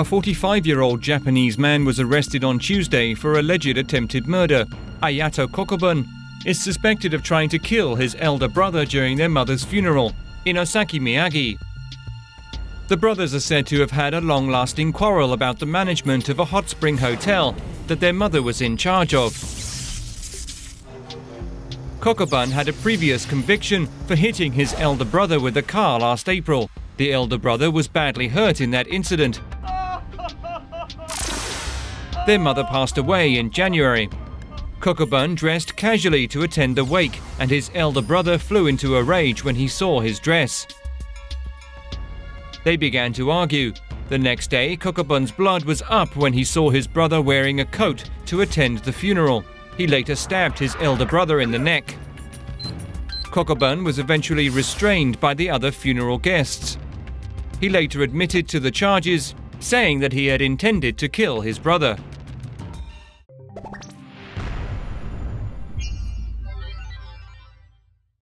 A 45 year old Japanese man was arrested on Tuesday for alleged attempted murder. Ayato Kokubun is suspected of trying to kill his elder brother during their mother's funeral in Osaki, Miyagi. The brothers are said to have had a long lasting quarrel about the management of a hot spring hotel that their mother was in charge of. Kokubun had a previous conviction for hitting his elder brother with a car last April. The elder brother was badly hurt in that incident. Their mother passed away in January. Kokubun dressed casually to attend the wake, and his elder brother flew into a rage when he saw his dress. They began to argue. The next day, Kokubun's blood was up when he saw his brother wearing a coat to attend the funeral. He later stabbed his elder brother in the neck. Kokubun was eventually restrained by the other funeral guests. He later admitted to the charges, saying that he had intended to kill his brother.